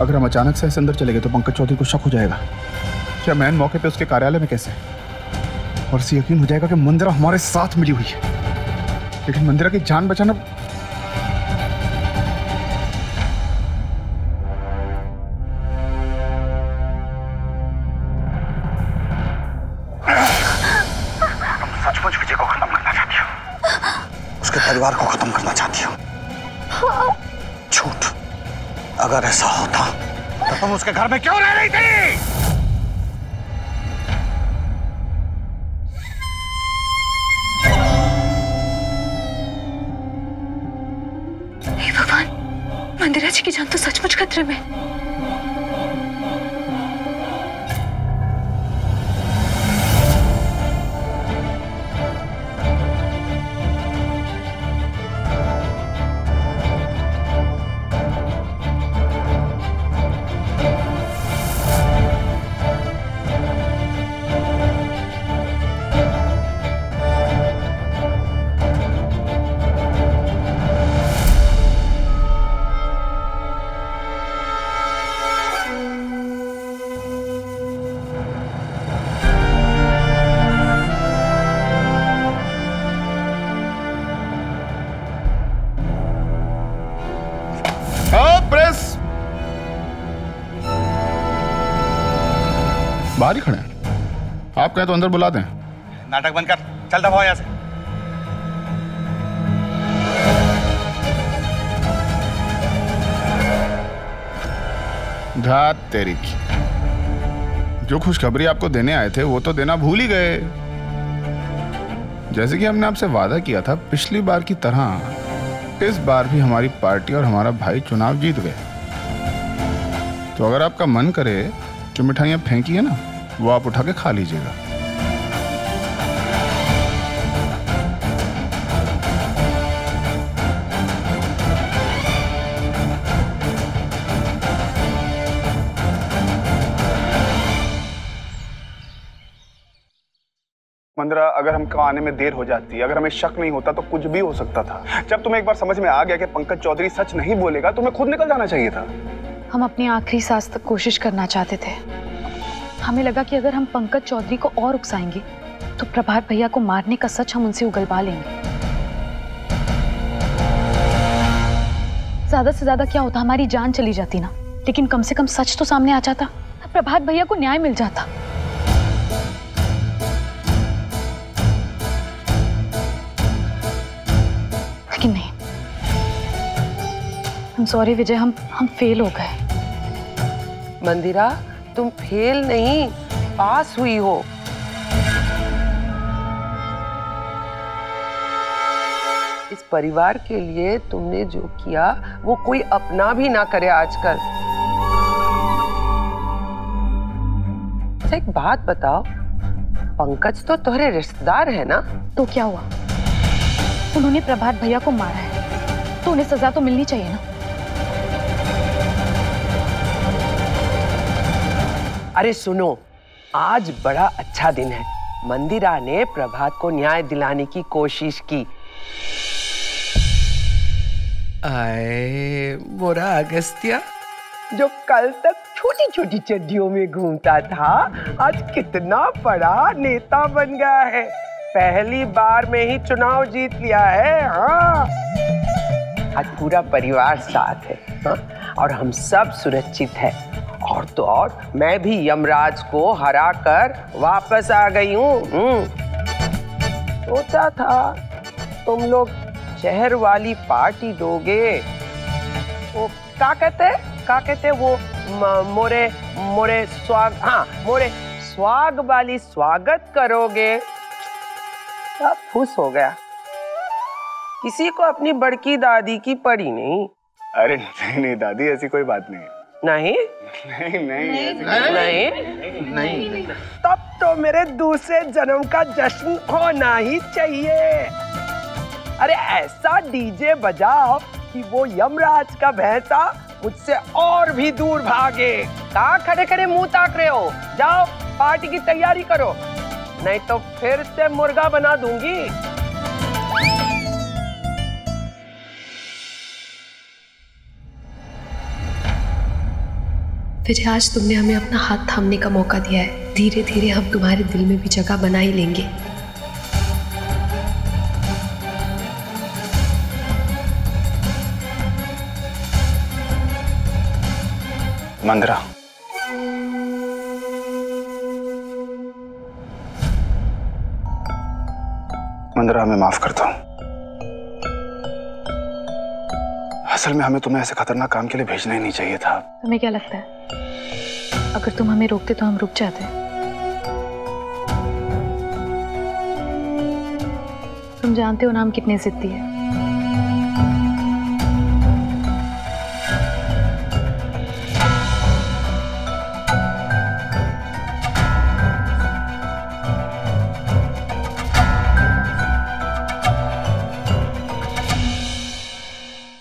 अगर हम अचानक से ऐसे अंदर चले गए तो पंकज चौधरी को शक हो जाएगा। क्या मैन मौके पे उसके कार्यालय में कैसे? और यकीन हो जाएगा कि मंदिरा हमारे साथ मिली हुई है। लेकिन मंदिरा की जान बचाना तो तुम उसके घर में क्यों रह रही थी? भगवान, मंदिरा जी की जान तो सचमुच खतरे में हैं आप कहें तो अंदर बुला दें। नाटक बंद कर चल दफ़ा यहाँ से। धात तेरी की। जो खुशखबरी आपको देने आए थे वो तो देना भूल ही गए। जैसे कि हमने आपसे वादा किया था पिछली बार की तरह इस बार भी हमारी पार्टी और हमारा भाई चुनाव जीत गए। तो अगर आपका मन करे जो मिठाइयाँ फेंकी है ना वो आप उठा के खा लीजिएगा। मंदरा अगर हमको आने में देर हो जाती, अगर हमें शक नहीं होता तो कुछ भी हो सकता था। जब तुम्हें एक बार समझ में आ गया कि पंकज चौधरी सच नहीं बोलेगा, तुम्हें खुद निकल जाना चाहिए था। हम अपनी आखिरी सांस तक कोशिश करना चाहते थे। हमें लगा कि अगर हम पंकज चौधरी को और उकसाएँगे तो प्रभात भैया को मारने का सच हम उनसे उगलवा लेंगे। ज़्यादा से ज़्यादा क्या होता, हमारी जान चली जाती ना। लेकिन कम से कम सच तो सामने आ जाता। प्रभात भैया को न्याय मिल जाता। सॉरी विजय हम हम फेल हो गए। मंदिरा तुम फेल नहीं पास हुई हो। इस परिवार के लिए तुमने जो किया वो कोई अपना भी ना करे आजकल। अच्छा, एक बात बताओ पंकज तो तुम्हारे रिश्तेदार है ना? तो क्या हुआ? उन्होंने प्रभात भैया को मारा है। तो उन्हें सजा तो मिलनी चाहिए ना? अरे सुनो आज बड़ा अच्छा दिन है। मंदिरा ने प्रभात को न्याय दिलाने की कोशिश की। आए मोरा अगस्त्या। जो कल तक छोटी छोटी चड्डियों में घूमता था आज कितना बड़ा नेता बन गया है। पहली बार में ही चुनाव जीत लिया है हाँ। आज पूरा परिवार साथ है हाँ? और हम सब सुरक्षित है। और तो और मैं भी यमराज को हरा कर वापस आ गई हूँ। हम्म। सोचा था तुम लोग शहर वाली पार्टी दोगे। वो क्या कहते क्या कहते वो? मोरे मोरे स्वाग हाँ मोरे स्वाग वाली स्वागत करोगे। सब खुश हो गया। किसी को अपनी बड़की दादी की पड़ी नहीं। अरे नहीं नहीं, दादी, ऐसी कोई बात नहीं। नहीं? नहीं नहीं नहीं नहीं। तब तो मेरे दूसरे जन्म का जश्न होना ही चाहिए। अरे ऐसा डीजे बजाओ कि वो यमराज का भैंसा मुझसे और भी दूर भागे। कहा खड़े खड़े मुँह ताक रहे हो? जाओ पार्टी की तैयारी करो। नहीं तो फिर से मुर्गा बना दूँगी। विजय आज तुमने हमें अपना हाथ थामने का मौका दिया है। धीरे धीरे हम तुम्हारे दिल में भी जगह बना ही लेंगे। मंदरा मंदरा हमें माफ़ करता हूँ। असल में हमें तुम्हें ऐसे खतरनाक काम के लिए भेजना ही नहीं चाहिए था। तुम्हें क्या लगता है? अगर तुम हमें रोकते तो हम रुक जाते। तुम जानते हो ना हम कितने जिद्दी है।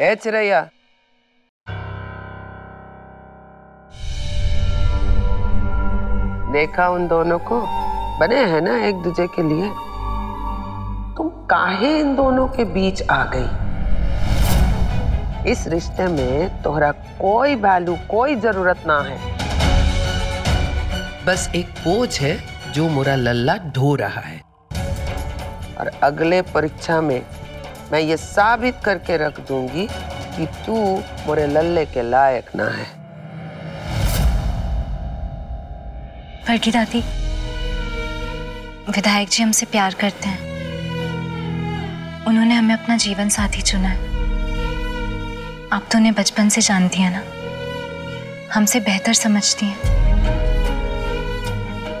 ए चिरैया देखा उन दोनों को? बने हैं ना एक दूसरे के लिए? तुम काहे इन दोनों के बीच आ गई? इस रिश्ते में तोहरा कोई वैल्यू कोई ज़रूरत ना है। बस एक बोझ है जो मोरा लल्ला ढो रहा है। और अगले परीक्षा में मैं ये साबित करके रख दूँगी कि तू मोरे लल्ले के लायक ना है। बड़की दादी। विधायक जी हमसे प्यार करते हैं। उन्होंने हमें अपना जीवन साथी चुना है। आप तो उन्हें बचपन से जानती हैं ना? हमसे बेहतर समझती हैं।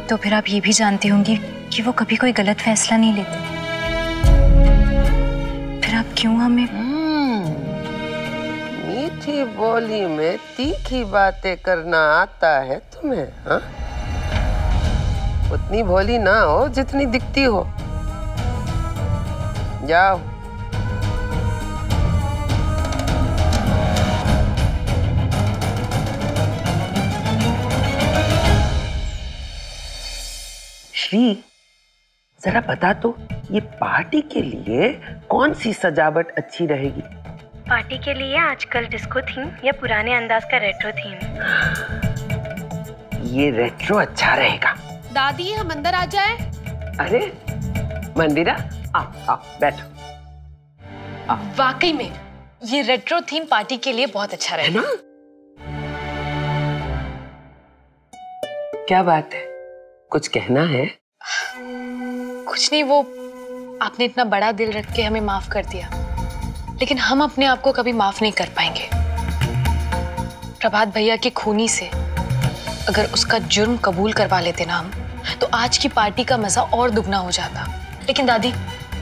तो फिर आप ये भी जानती होंगी कि वो कभी कोई गलत फैसला नहीं लेते। फिर आप क्यों हमें मीठी बोली में तीखी बातें करना आता है तुम्हें हाँ? उतनी भोली ना हो जितनी दिखती हो। जाओ। श्री जरा बता तो ये पार्टी के लिए कौन सी सजावट अच्छी रहेगी? पार्टी के लिए आजकल डिस्को थीम या पुराने अंदाज का रेट्रो थीम। ये रेट्रो अच्छा रहेगा। दादी हम अंदर आ जाए। अरे मंदिरा आओ आओ बैठो। वाकई में ये रेट्रो थीम पार्टी के लिए बहुत अच्छा है ना? क्या बात है? कुछ कहना है? कुछ नहीं वो आपने इतना बड़ा दिल रख के हमें माफ़ कर दिया। लेकिन हम अपने आप को कभी माफ़ नहीं कर पाएँगे। प्रभात भैया के खूनी से अगर उसका जुर्म कबूल करवा लेते ना हम तो आज की पार्टी का मज़ा और दुगना हो जाता। लेकिन दादी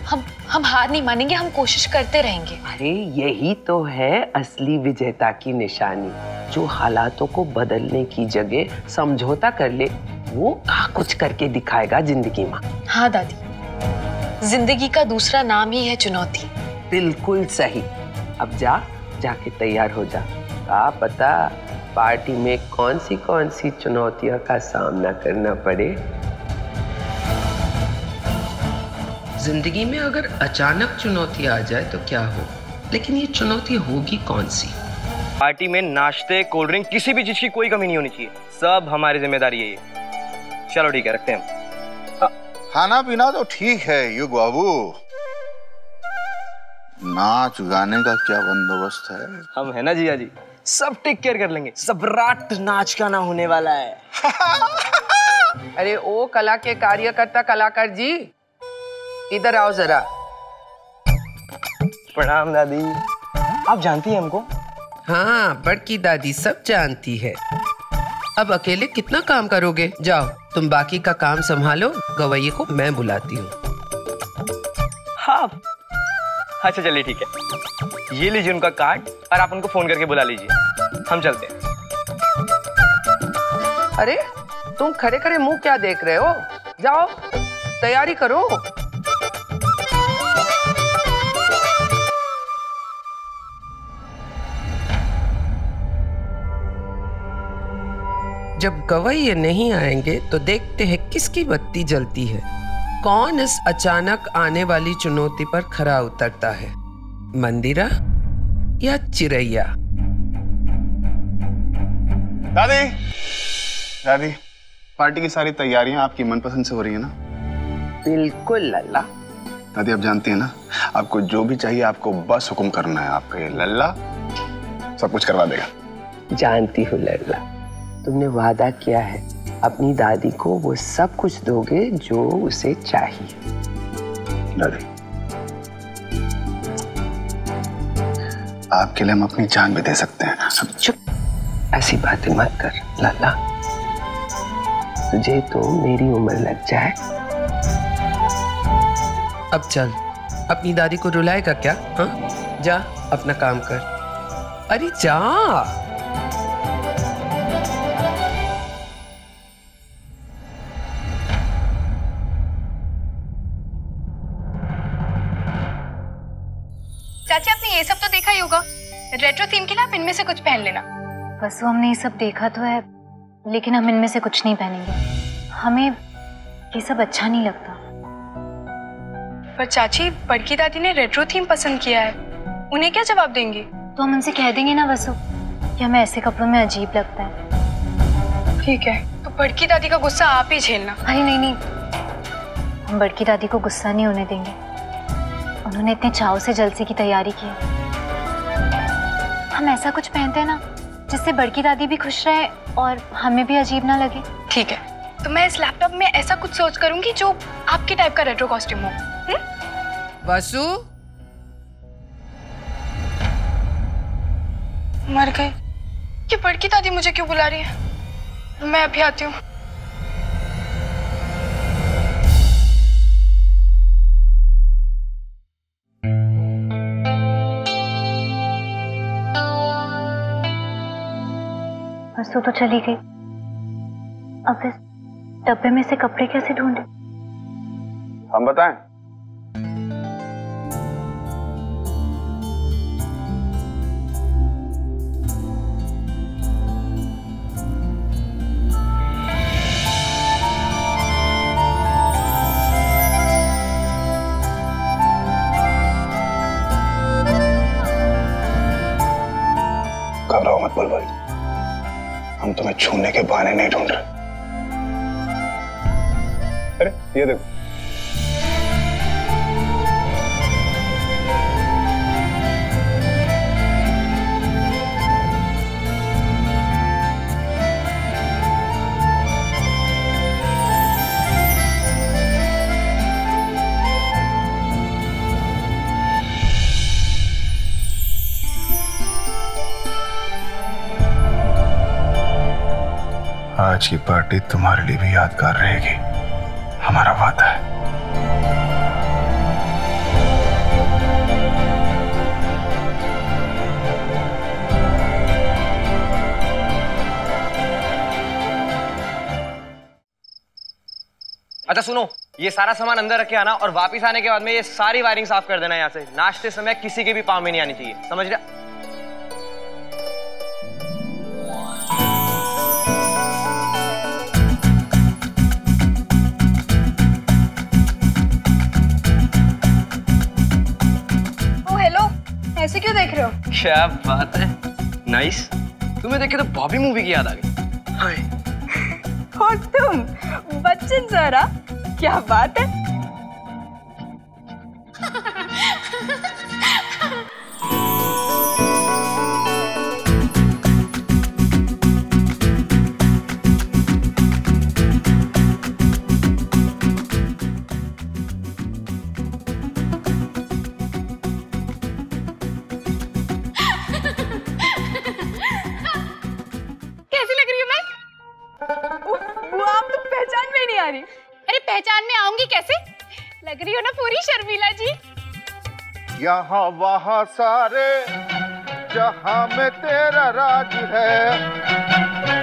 हम हम हार नहीं मानेंगे हम कोशिश करते रहेंगे। अरे यही तो है असली विजेता की निशानी। जो हालातों को बदलने की जगह समझौता कर ले वो कहा कुछ करके दिखाएगा ज़िंदगी में? हाँ दादी ज़िंदगी का दूसरा नाम ही है चुनौती। बिल्कुल सही। अब जा जाके तैयार हो जा। का पता पार्टी में कौन सी कौन सी चुनौतियों का सामना करना पड़े? ज़िंदगी में अगर अचानक चुनौती आ जाए तो क्या हो? लेकिन ये चुनौती होगी कौन सी पार्टी में नाश्ते कोल्ड ड्रिंक किसी भी चीज़ की कोई कमी नहीं होनी चाहिए। सब हमारी ज़िम्मेदारी है ये। चलो ठीक है रखते हैं। खाना पीना तो ठीक है युग बाबू। नाच गाने का क्या बंदोबस्त है? हम है ना जिया जी? सब टेक केयर कर लेंगे। सब रात नाच गाना होने वाला है। अरे ओ कला के कार्यकर्ता कलाकार जी इधर आओ जरा। प्रणाम दादी। आप जानती हैं हमको? हाँ बड़की दादी सब जानती है। अब अकेले कितना काम करोगे? जाओ तुम बाकी का काम संभालो गवैये को मैं बुलाती हूँ। हाँ। अच्छा चलिए ठीक है। ये लीजिए उनका कार्ड और आप उनको फ़ोन करके बुला लीजिए। हम चलते हैं। अरे, तुम खड़े खड़े मुँह क्या देख रहे हो? जाओ, तैयारी करो। जब गवैये नहीं आएँगे तो देखते हैं किसकी बत्ती जलती है। कौन इस अचानक आने वाली चुनौती पर खरा उतरता है? मंदिरा या चिरैया दादी दादी पार्टी की सारी तैयारियाँ आपकी मनपसंद से हो रही है ना बिल्कुल लल्ला दादी आप जानती हैं ना आपको जो भी चाहिए आपको बस हुक्म करना है आपका ये लल्ला सब कुछ करवा देगा जानती हूँ लल्ला तुमने वादा किया है अपनी दादी को वो सब कुछ दोगे जो उसे चाहिए दादी आपके लिए हम अपनी जान भी दे सकते हैं। अब चुप। ऐसी बातें मत कर लाला। तुझे तो मेरी उम्र लग जाए। अब चल अपनी दादी को रुलाएगा क्या? हा? जा अपना काम कर। अरे जा! रेट्रो थीम के लिए आप इनमें से कुछ पहन लेना। वसु हमने ये सब देखा तो है लेकिन हम इनमें से कुछ नहीं पहनेंगे। हमें ये सब अच्छा नहीं लगता। पर चाची बड़की दादी ने रेट्रो थीम पसंद किया है। उन्हें क्या जवाब देंगे? तो हम उनसे कह देंगे ना वसु कि हमें ऐसे कपड़ों में अजीब लगता है। ठीक है तो बड़की दादी का गुस्सा आप ही झेलना। अरे नहीं नहीं। हम बड़की दादी को गुस्सा नहीं होने देंगे। उन्होंने इतने चाव से जलसे की तैयारी की है। हम ऐसा कुछ पहनते हैं ना जिससे बड़की दादी भी खुश रहे और हमें भी अजीब ना लगे। ठीक है। तो मैं इस लैपटॉप में ऐसा कुछ सोच करूँगी जो आपके टाइप का रेट्रो कॉस्ट्यूम हो। वसु? मर गए ये बड़की दादी मुझे क्यों बुला रही है? मैं अभी आती हूँ। वसु तो चली गई। अब इस डब्बे में से कपड़े कैसे ढूंढे? हम बताएँ। घबराओ मत हम तुम्हें छूने के बहाने नहीं ढूंढ रहे। अरे ये देखो। आज की पार्टी तुम्हारे लिए भी यादगार रहेगी। हमारा वादा है। अच्छा सुनो। ये सारा सामान अंदर रख के आना और वापस आने के बाद में ये सारी वायरिंग साफ़ कर देना यहाँ से। नाश्ते समय किसी के भी पाँव में नहीं आनी चाहिए। समझ रहे? क्यों क्या बात है। नाइस तुम्हें देखे तो बॉबी मूवी की याद आ गई। हाय। और तुम बच्चन जरा क्या बात है? रही। अरे पहचान में आऊँगी कैसे? लग रही हो ना पूरी शर्मिला जी? यहाँ वहाँ सारे जहाँ में तेरा राज है।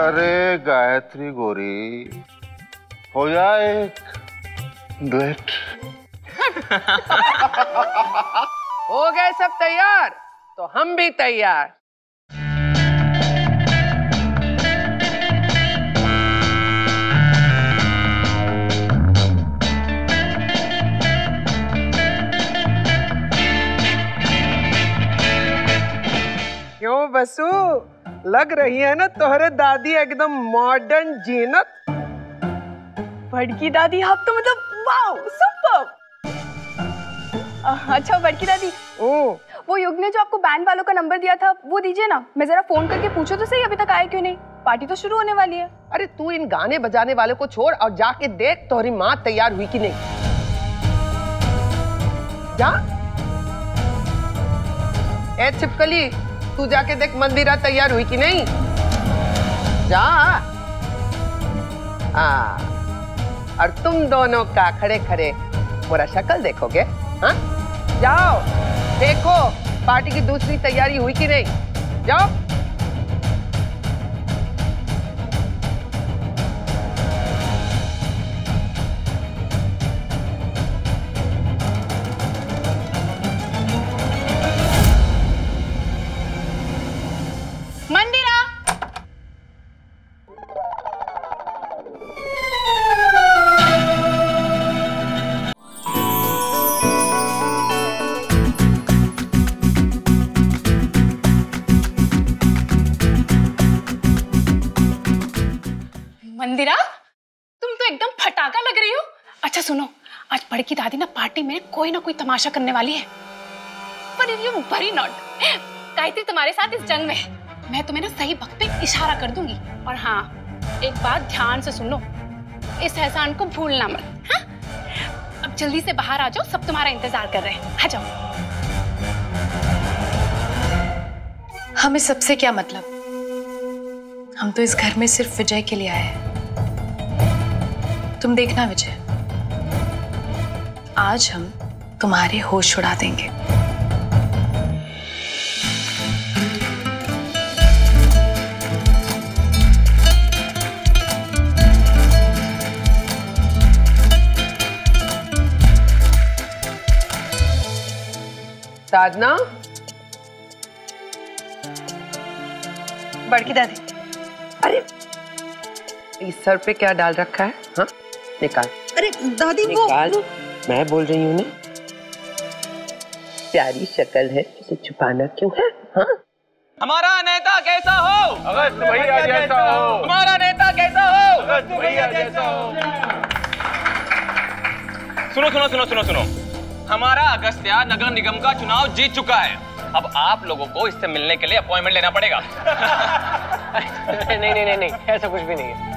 अरे गायत्री गोरी हो जाए एक डुएट हो गए सब तैयार? तो हम भी तैयार। क्यों बसु? लग रही है ना तोहरे दादी एकदम मॉडर्न जीनत? बड़की दादी, आप तो मतलब वाओ सो अच्छा बड़की दादी। ओ। वो युग ने जो आपको बैंड वालों का नंबर दिया था वो दीजिए ना। मैं जरा फ़ोन करके पूछो तो सही अभी तक आए क्यों नहीं? पार्टी तो शुरू होने वाली है। अरे तू इन गाने बजाने वाले को छोड़ और जाके देख तोहरी माँ तैयार हुई कि नहीं। जा। ए छिपकली तू जाके देख मंदिरा तैयार हुई कि नहीं। जा। आ, और तुम दोनों का खड़े खड़े मोरा शक्ल देखोगे हाँ? जाओ। देखो पार्टी की दूसरी तैयारी हुई कि नहीं? जाओ। बड़की दादी ना पार्टी में कोई ना कोई तमाशा करने वाली है। पर यू नॉट। गायत्री तुम्हारे साथ इस जंग में मैं तुम्हें ना सही वक्त पे इशारा कर दूँगी। और हाँ एक बात ध्यान से सुनो। इस एहसान को भूलना मत हाँ? अब जल्दी से बाहर आ जाओ, सब तुम्हारा इंतज़ार कर रहे हैं। आ जाओ। हमें सबसे क्या मतलब? हम तो इस घर में सिर्फ़ विजय के लिए आए हैं। तुम देखना विजय। आज हम तुम्हारे होश उड़ा देंगे। साधना बड़की दादी। अरे इस सर पे क्या डाल रखा है? हा? निकाल। अरे दादी निकाल। वो निकाल मैं बोल रही हूँ ना? प्यारी शक्ल है इसे छुपाना क्यों है? हाँ? हमारा नेता कैसा हो? अगस्त भैया जैसा हो। हमारा नेता कैसा हो? अगस्त भैया जैसा हो। सुनो सुनो सुनो सुनो सुनो। हमारा अगस्त्या नगर निगम का चुनाव जीत चुका है। अब आप लोगों को इससे मिलने के लिए अपॉइंटमेंट लेना पड़ेगा। नहीं नहीं नहीं नहीं ऐसा कुछ भी नहीं है।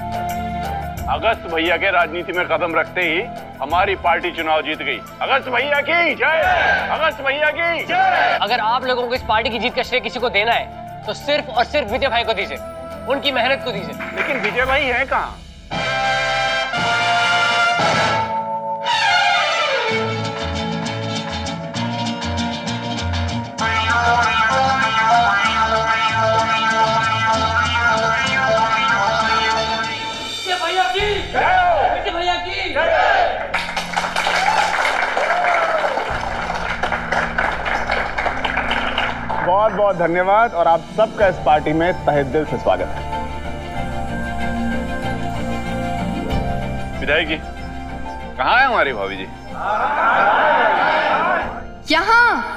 अगस्त भैया के राजनीति में कदम रखते ही हमारी पार्टी चुनाव जीत गई। अगस्त भैया की जय! अगस्त भैया की जय! अगर आप लोगों को इस पार्टी की जीत का श्रेय किसी को देना है तो सिर्फ़ और सिर्फ़ विजय भाई को दीजिए। उनकी मेहनत को दीजिए। लेकिन विजय भाई है कहाँ? बहुत बहुत धन्यवाद और आप सबका इस पार्टी में तहे दिल से स्वागत है। विधायक जी कहाँ है हमारी भाभी जी? यहाँ।